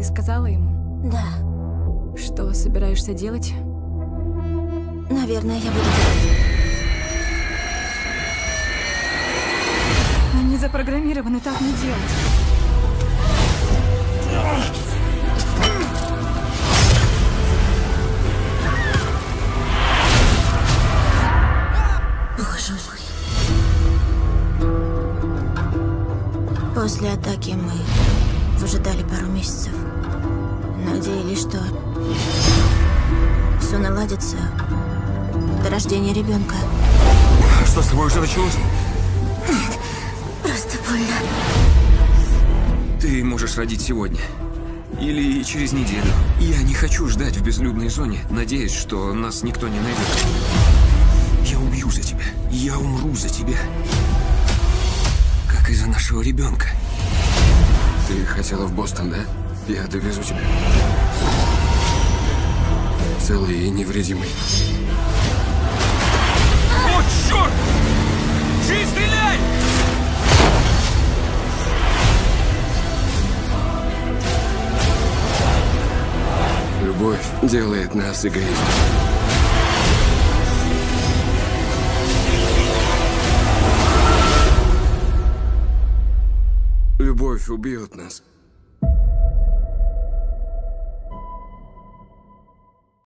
Ты сказала ему? Да, Что собираешься делать? наверное, я буду. Они запрограммированы так не делать. Боже мой. После атаки мы выжидали пару месяцев. Надеялись, что все наладится до рождения ребенка. А Что с тобой уже началось? Просто больно. Ты можешь родить сегодня. Или через неделю. Я не хочу ждать в безлюдной зоне, надеясь, что нас никто не найдет. Я убью за тебя. Я умру за тебя. Как из-за нашего ребенка. Ты хотела в Бостон, да? Я довезу тебя. Целый и невредимый. О, черт! Джей, стреляй! Любовь делает нас эгоистами. Любовь убьет нас.